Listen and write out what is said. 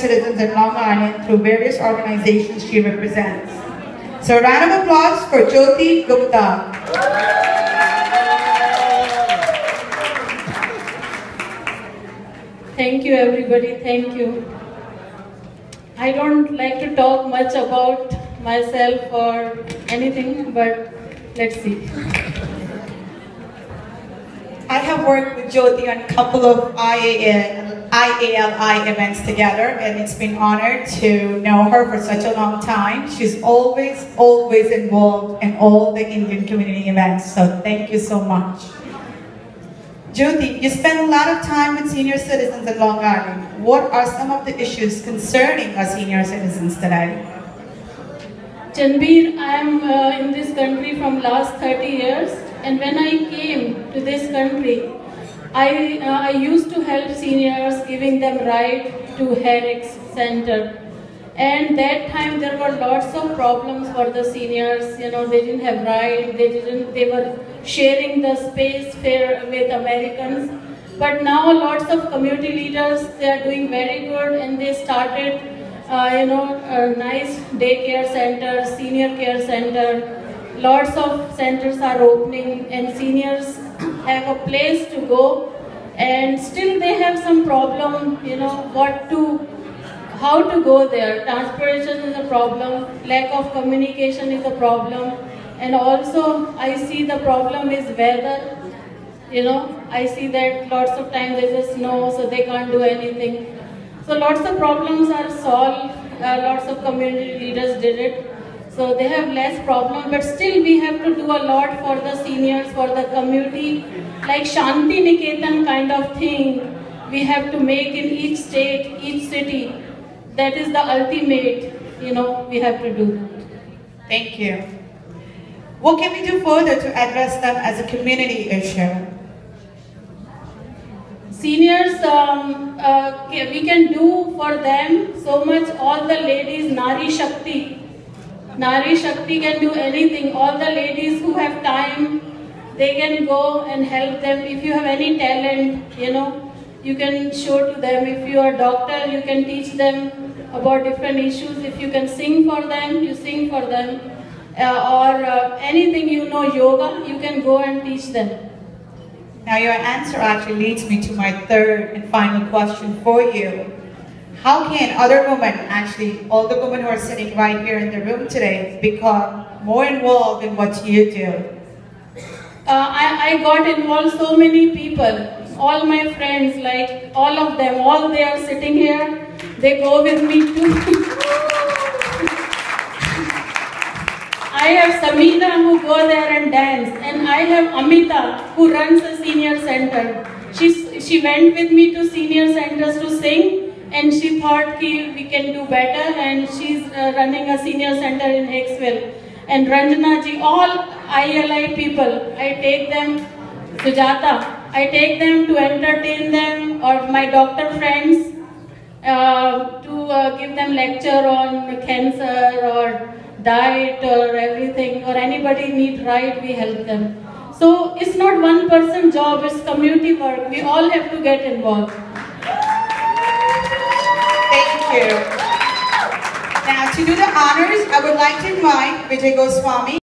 citizens in Long Island through various organizations she represents. So a round of applause for Jyoti Gupta. Thank you, everybody. Thank you. I don't like to talk much about myself or anything, but let's see. I have worked with Jyoti on a couple of IAL, IALI events together, and it's been honored to know her for such a long time. She's always, always involved in all the Indian community events, so thank you so much. Jyoti, you spend a lot of time with senior citizens in Long Island. What are some of the issues concerning our senior citizens today? Chanbir, I am uh, in this country from last 30 years and when I came to this country, I, uh, I used to help seniors giving them ride to Herrick's Center. And that time there were lots of problems for the seniors, you know, they didn't have ride, they didn't, they were sharing the space fair with Americans. But now lots of community leaders, they are doing very good and they started, uh, you know, a nice daycare center, senior care center. Lots of centers are opening and seniors have a place to go and still they have some problem, you know, what to how to go there. Transportation is a problem, lack of communication is a problem, and also I see the problem is weather. You know, I see that lots of times there's a snow, so they can't do anything. So lots of problems are solved. Uh, lots of community leaders did it. So they have less problem, but still we have to do a lot for the seniors, for the community, like Shanti Niketan kind of thing. We have to make in each state, each city, that is the ultimate, you know, we have to do that. Thank you. What can we do further to address them as a community issue? Seniors, um, uh, we can do for them so much, all the ladies, Nari Shakti. Nari Shakti can do anything. All the ladies who have time, they can go and help them. If you have any talent, you know, you can show to them. If you are a doctor, you can teach them about different issues. If you can sing for them, you sing for them. Uh, or uh, anything you know, yoga, you can go and teach them. Now your answer actually leads me to my third and final question for you. How can other women, actually all the women who are sitting right here in the room today, become more involved in what you do? Uh, I, I got involved so many people all my friends, like all of them, all they are sitting here, they go with me too. I have Samina who go there and dance, and I have Amita who runs a senior center. She, she went with me to senior centers to sing, and she thought we, we can do better, and she's uh, running a senior center in Hicksville. And Ranjana ji, all ILI people, I take them, Sujata, I take them to entertain them or my doctor friends uh, to uh, give them lecture on cancer or diet or everything or anybody need right, we help them. So it's not one person job, it's community work. We all have to get involved. You. Now to do the honors, I would like to invite Vijay Goswami.